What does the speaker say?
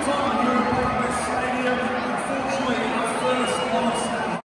time.